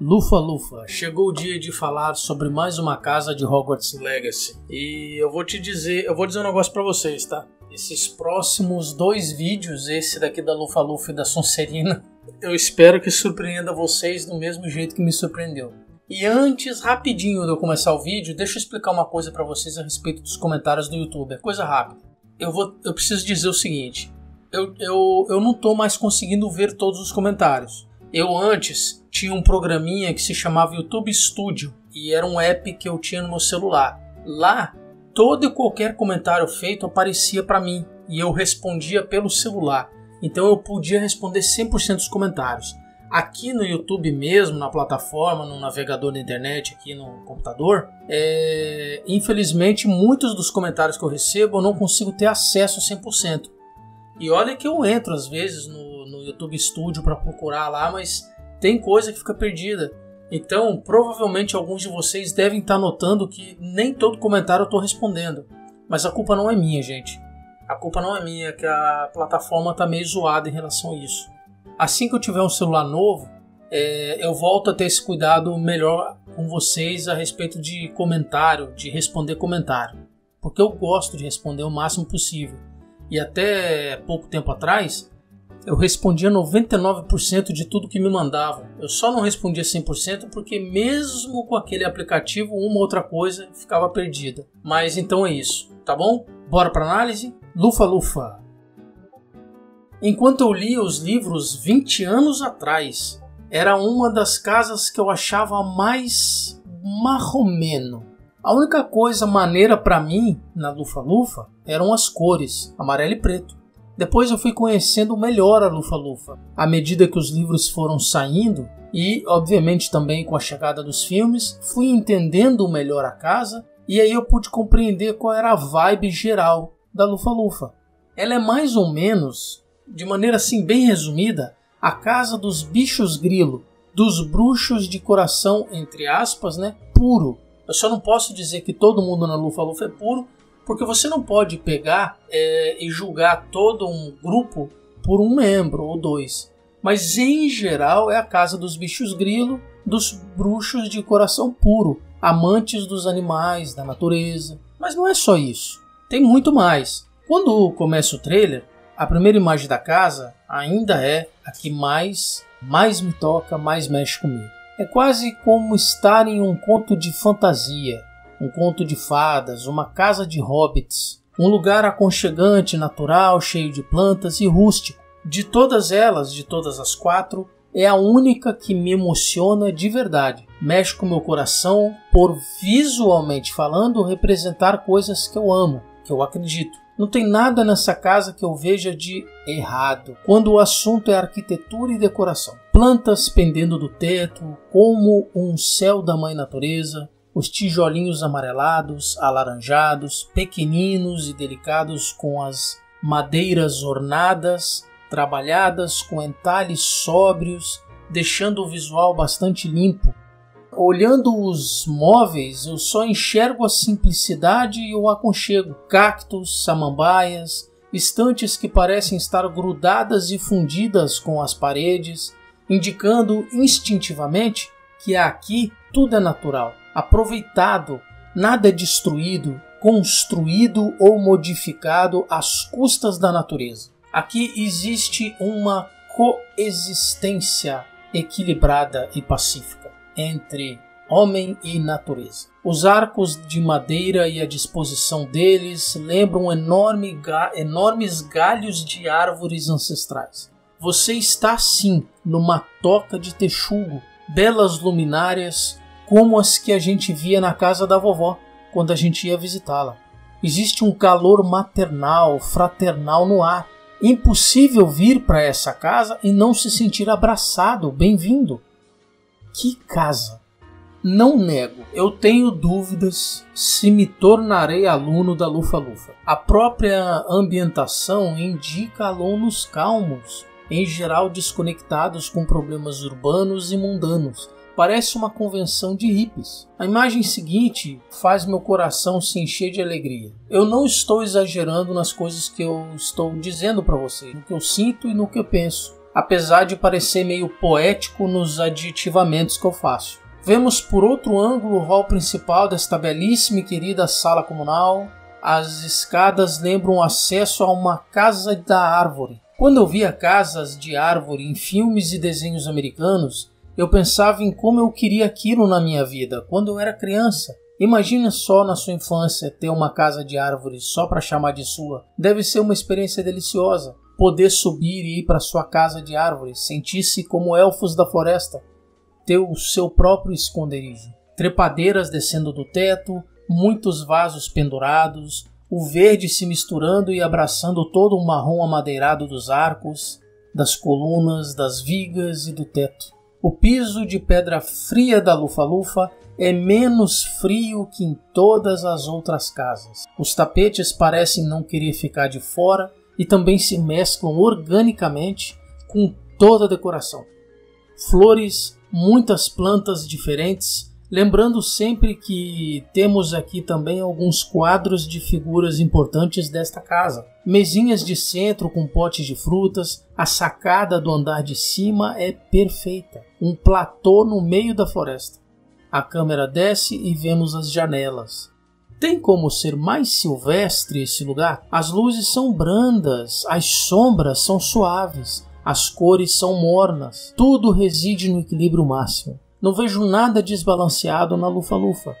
Lufa Lufa, chegou o dia de falar sobre mais uma casa de Hogwarts Legacy. E eu vou te dizer, eu vou dizer um negócio para vocês, tá? Esses próximos dois vídeos, esse daqui da Lufa Lufa e da Sonserina, eu espero que surpreenda vocês do mesmo jeito que me surpreendeu. E antes, rapidinho de eu começar o vídeo, deixa eu explicar uma coisa para vocês a respeito dos comentários do YouTube. É coisa rápida. Eu, vou, eu preciso dizer o seguinte: eu, eu, eu não tô mais conseguindo ver todos os comentários. Eu antes tinha um programinha que se chamava YouTube Studio e era um app que eu tinha no meu celular. Lá, todo e qualquer comentário feito aparecia para mim e eu respondia pelo celular. Então eu podia responder 100% dos comentários. Aqui no YouTube mesmo, na plataforma, no navegador da internet, aqui no computador, é... infelizmente muitos dos comentários que eu recebo eu não consigo ter acesso 100%. E olha que eu entro às vezes no YouTube Studio para procurar lá, mas tem coisa que fica perdida. Então, provavelmente alguns de vocês devem estar tá notando que nem todo comentário eu estou respondendo. Mas a culpa não é minha, gente. A culpa não é minha, que a plataforma está meio zoada em relação a isso. Assim que eu tiver um celular novo, é, eu volto a ter esse cuidado melhor com vocês a respeito de comentário, de responder comentário. Porque eu gosto de responder o máximo possível. E até pouco tempo atrás, eu respondia 99% de tudo que me mandavam. Eu só não respondia 100% porque mesmo com aquele aplicativo, uma outra coisa ficava perdida. Mas então é isso, tá bom? Bora para análise? Lufa lufa. Enquanto eu lia os livros 20 anos atrás, era uma das casas que eu achava mais marromeno. A única coisa maneira para mim na Lufa Lufa eram as cores, amarelo e preto. Depois eu fui conhecendo melhor a Lufa-Lufa. À medida que os livros foram saindo, e obviamente também com a chegada dos filmes, fui entendendo melhor a casa e aí eu pude compreender qual era a vibe geral da Lufa-Lufa. Ela é mais ou menos, de maneira assim bem resumida, a casa dos bichos grilo, dos bruxos de coração, entre aspas, né, puro. Eu só não posso dizer que todo mundo na Lufa-Lufa é puro, porque você não pode pegar é, e julgar todo um grupo por um membro ou dois. Mas em geral é a casa dos bichos grilo, dos bruxos de coração puro, amantes dos animais, da natureza. Mas não é só isso. Tem muito mais. Quando começa o trailer, a primeira imagem da casa ainda é a que mais mais me toca, mais mexe comigo. É quase como estar em um conto de fantasia, um conto de fadas, uma casa de hobbits, um lugar aconchegante, natural, cheio de plantas e rústico. De todas elas, de todas as quatro, é a única que me emociona de verdade. Mexe com meu coração por visualmente falando representar coisas que eu amo, que eu acredito. Não tem nada nessa casa que eu veja de errado quando o assunto é arquitetura e decoração. Plantas pendendo do teto, como um céu da mãe natureza, os tijolinhos amarelados, alaranjados, pequeninos e delicados com as madeiras ornadas, trabalhadas com entalhes sóbrios, deixando o visual bastante limpo. Olhando os móveis, eu só enxergo a simplicidade e o aconchego. Cactos, samambaias, estantes que parecem estar grudadas e fundidas com as paredes, indicando instintivamente que aqui tudo é natural aproveitado, nada é destruído, construído ou modificado às custas da natureza. Aqui existe uma coexistência equilibrada e pacífica entre homem e natureza. Os arcos de madeira e a disposição deles lembram enorme ga enormes galhos de árvores ancestrais. Você está sim numa toca de texugo, belas luminárias como as que a gente via na casa da vovó quando a gente ia visitá-la. Existe um calor maternal, fraternal no ar. Impossível vir para essa casa e não se sentir abraçado, bem-vindo. Que casa! Não nego, eu tenho dúvidas se me tornarei aluno da Lufa Lufa. A própria ambientação indica alunos calmos, em geral desconectados com problemas urbanos e mundanos. Parece uma convenção de hippies. A imagem seguinte faz meu coração se encher de alegria. Eu não estou exagerando nas coisas que eu estou dizendo para vocês, no que eu sinto e no que eu penso, apesar de parecer meio poético nos adjetivamentos que eu faço. Vemos por outro ângulo o hall principal desta belíssima e querida sala comunal. As escadas lembram acesso a uma casa da árvore. Quando eu via casas de árvore em filmes e desenhos americanos, eu pensava em como eu queria aquilo na minha vida quando eu era criança. Imagine só na sua infância ter uma casa de árvore só para chamar de sua. Deve ser uma experiência deliciosa. Poder subir e ir para sua casa de árvore, sentir-se como elfos da floresta, ter o seu próprio esconderijo. Trepadeiras descendo do teto, muitos vasos pendurados, o verde se misturando e abraçando todo o marrom amadeirado dos arcos, das colunas, das vigas e do teto. O piso de pedra fria da Lufa-Lufa é menos frio que em todas as outras casas. Os tapetes parecem não querer ficar de fora e também se mesclam organicamente com toda a decoração. Flores muitas plantas diferentes, lembrando sempre que temos aqui também alguns quadros de figuras importantes desta casa. Mesinhas de centro com potes de frutas, a sacada do andar de cima é perfeita, um platô no meio da floresta. A câmera desce e vemos as janelas. Tem como ser mais silvestre esse lugar? As luzes são brandas, as sombras são suaves, as cores são mornas, tudo reside no equilíbrio máximo. Não vejo nada desbalanceado na lufa-lufa.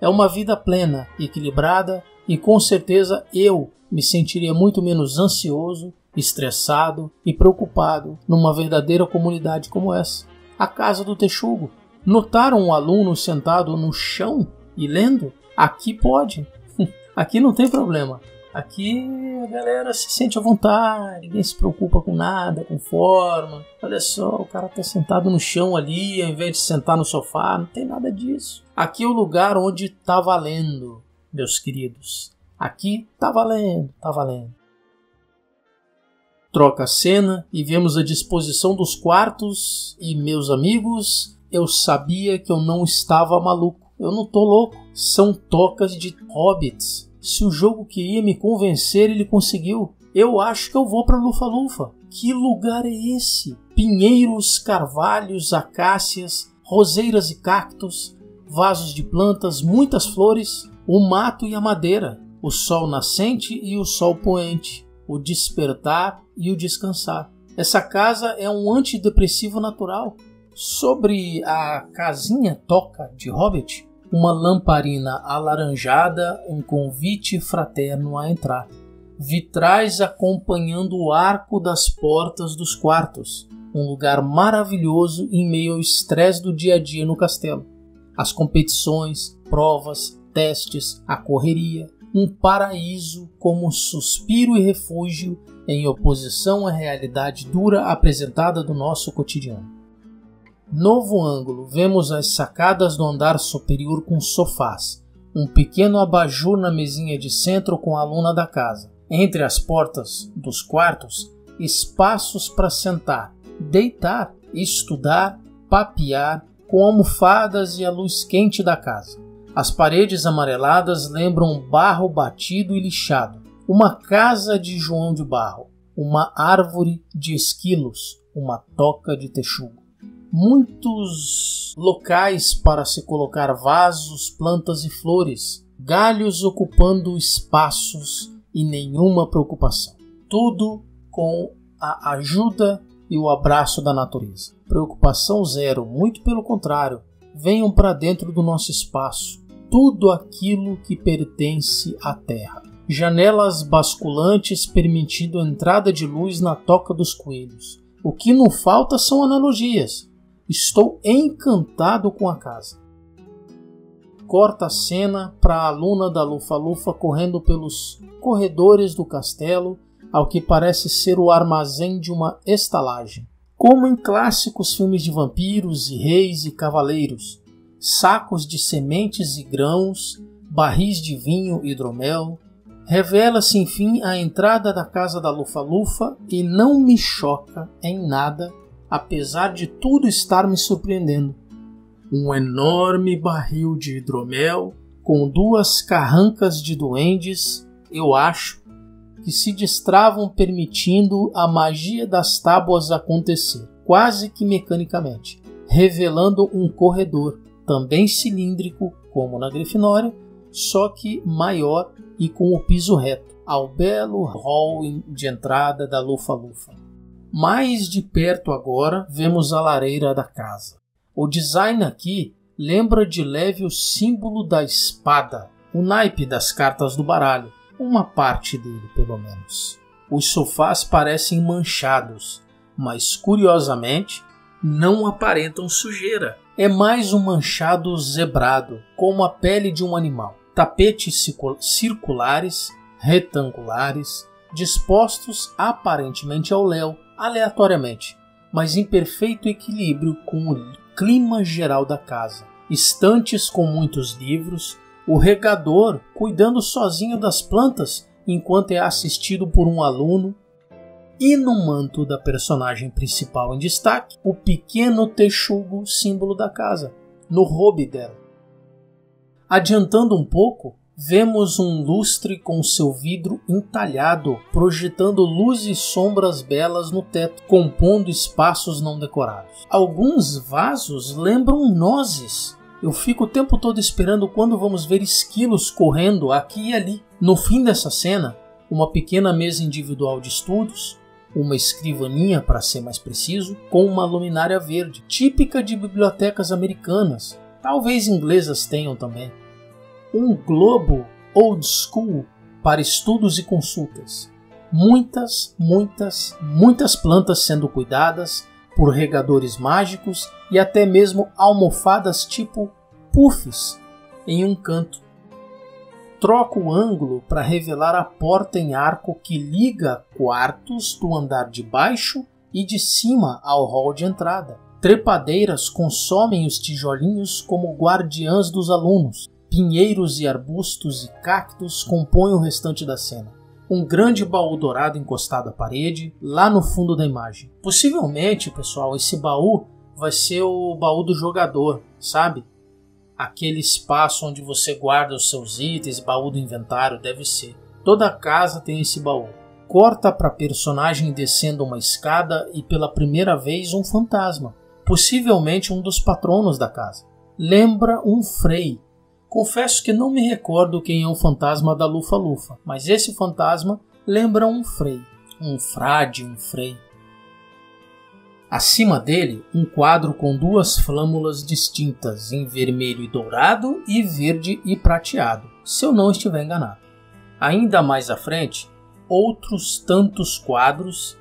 É uma vida plena, equilibrada e com certeza eu me sentiria muito menos ansioso, estressado e preocupado numa verdadeira comunidade como essa. A casa do texugo. Notaram um aluno sentado no chão e lendo? Aqui pode. Aqui não tem problema. Aqui a galera se sente à vontade, ninguém se preocupa com nada, com forma. Olha só, o cara tá sentado no chão ali, ao invés de sentar no sofá, não tem nada disso. Aqui é o lugar onde tá valendo, meus queridos. Aqui tá valendo, tá valendo. Troca a cena e vemos a disposição dos quartos e meus amigos, eu sabia que eu não estava maluco. Eu não tô louco. São tocas de hobbits se o jogo queria me convencer, ele conseguiu. Eu acho que eu vou para Lufa-Lufa. Que lugar é esse? Pinheiros, carvalhos, acácias, roseiras e cactos, vasos de plantas, muitas flores, o mato e a madeira, o sol nascente e o sol poente, o despertar e o descansar. Essa casa é um antidepressivo natural. Sobre a casinha toca de Hobbit, uma lamparina alaranjada, um convite fraterno a entrar. Vitrais acompanhando o arco das portas dos quartos, um lugar maravilhoso em meio ao estresse do dia a dia no castelo. As competições, provas, testes, a correria, um paraíso como suspiro e refúgio em oposição à realidade dura apresentada do nosso cotidiano. Novo ângulo, vemos as sacadas do andar superior com sofás, um pequeno abajur na mesinha de centro com a luna da casa. Entre as portas dos quartos, espaços para sentar, deitar, estudar, papear, com almofadas e a luz quente da casa. As paredes amareladas lembram barro batido e lixado, uma casa de João de Barro, uma árvore de esquilos, uma toca de texugo muitos locais para se colocar vasos, plantas e flores, galhos ocupando espaços e nenhuma preocupação. Tudo com a ajuda e o abraço da natureza. Preocupação zero, muito pelo contrário. venham para dentro do nosso espaço tudo aquilo que pertence à Terra. Janelas basculantes permitindo a entrada de luz na toca dos coelhos. O que não falta são analogias. Estou encantado com a casa. Corta a cena para a aluna da Lufa-Lufa correndo pelos corredores do castelo, ao que parece ser o armazém de uma estalagem. Como em clássicos filmes de vampiros e reis e cavaleiros, sacos de sementes e grãos, barris de vinho e hidromel, revela-se enfim a entrada da casa da Lufa-Lufa e não me choca em nada, apesar de tudo estar me surpreendendo. Um enorme barril de hidromel com duas carrancas de duendes, eu acho, que se destravam permitindo a magia das tábuas acontecer, quase que mecanicamente, revelando um corredor, também cilíndrico como na Grifinória, só que maior e com o piso reto, ao belo hall de entrada da Lufa-Lufa. Mais de perto agora vemos a lareira da casa. O design aqui lembra de leve o símbolo da espada, o naipe das cartas do baralho, uma parte dele, pelo menos. Os sofás parecem manchados, mas curiosamente não aparentam sujeira. É mais um manchado zebrado, como a pele de um animal. Tapetes circulares, retangulares, dispostos aparentemente ao léu, aleatoriamente, mas em perfeito equilíbrio com o clima geral da casa. Estantes com muitos livros, o regador cuidando sozinho das plantas enquanto é assistido por um aluno, e no manto da personagem principal em destaque, o pequeno texugo símbolo da casa, no robe dela. Adiantando um pouco, vemos um lustre com seu vidro entalhado, projetando luz e sombras belas no teto, compondo espaços não decorados. Alguns vasos lembram nozes, eu fico o tempo todo esperando quando vamos ver esquilos correndo aqui e ali. No fim dessa cena, uma pequena mesa individual de estudos, uma escrivaninha para ser mais preciso, com uma luminária verde, típica de bibliotecas americanas, talvez inglesas tenham também. Um globo old school para estudos e consultas. Muitas, muitas, muitas plantas sendo cuidadas, por regadores mágicos e até mesmo almofadas tipo puffs em um canto. Troca o ângulo para revelar a porta em arco que liga quartos do andar de baixo e de cima ao hall de entrada. Trepadeiras consomem os tijolinhos como guardiãs dos alunos. Pinheiros e arbustos e cactos compõem o restante da cena um grande baú dourado encostado à parede, lá no fundo da imagem. Possivelmente, pessoal, esse baú vai ser o baú do jogador, sabe? Aquele espaço onde você guarda os seus itens, baú do inventário, deve ser. Toda casa tem esse baú. Corta para personagem descendo uma escada e pela primeira vez um fantasma, possivelmente um dos patronos da casa. Lembra um Frei, Confesso que não me recordo quem é o fantasma da Lufa-Lufa, mas esse fantasma lembra um frei, um frade, um frei. Acima dele, um quadro com duas flâmulas distintas em vermelho e dourado e verde e prateado, se eu não estiver enganado. Ainda mais à frente, outros tantos quadros,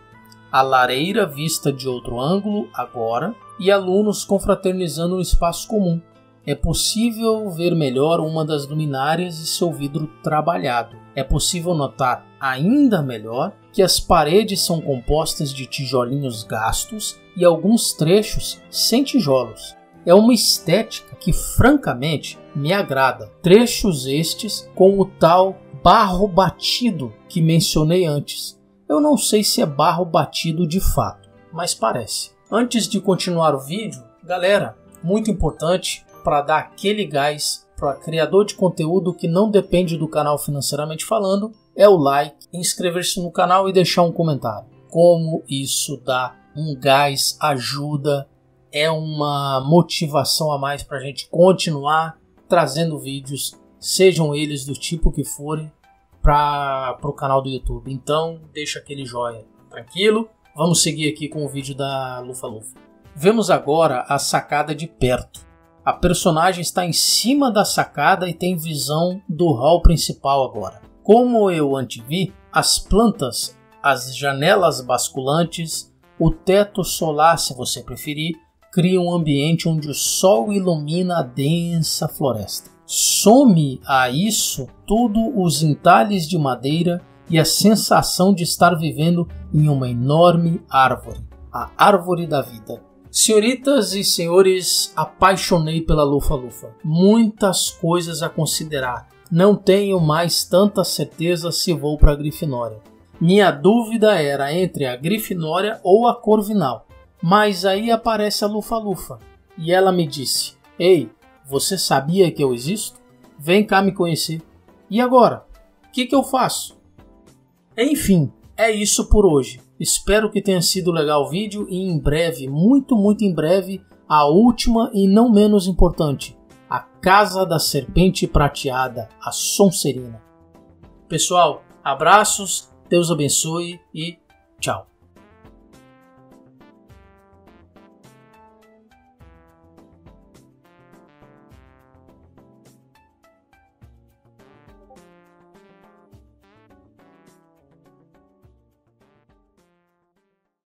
a lareira vista de outro ângulo agora e alunos confraternizando no espaço comum, é possível ver melhor uma das luminárias e seu vidro trabalhado. É possível notar ainda melhor que as paredes são compostas de tijolinhos gastos e alguns trechos sem tijolos. É uma estética que francamente me agrada. Trechos estes com o tal barro batido que mencionei antes. Eu não sei se é barro batido de fato, mas parece. Antes de continuar o vídeo, galera, muito importante, para dar aquele gás para criador de conteúdo que não depende do canal financeiramente falando, é o like, inscrever-se no canal e deixar um comentário. Como isso dá um gás, ajuda, é uma motivação a mais para a gente continuar trazendo vídeos, sejam eles do tipo que forem, para o canal do YouTube. Então, deixa aquele joia tranquilo. Vamos seguir aqui com o vídeo da Lufa Lufa. Vemos agora a sacada de perto. A personagem está em cima da sacada e tem visão do hall principal agora. Como eu antevi, as plantas, as janelas basculantes, o teto solar, se você preferir, criam um ambiente onde o sol ilumina a densa floresta. Some a isso tudo os entalhes de madeira e a sensação de estar vivendo em uma enorme árvore, a árvore da vida. Senhoritas e senhores, apaixonei pela Lufa-Lufa. Muitas coisas a considerar. Não tenho mais tanta certeza se vou para a Grifinória. Minha dúvida era entre a Grifinória ou a Corvinal. Mas aí aparece a Lufa-Lufa e ela me disse: Ei, você sabia que eu existo? Vem cá me conhecer. E agora? O que, que eu faço? Enfim, é isso por hoje. Espero que tenha sido legal o vídeo e em breve, muito, muito em breve, a última e não menos importante, Casa da Serpente Prateada, a Sonserina. Pessoal, abraços, Deus abençoe e tchau.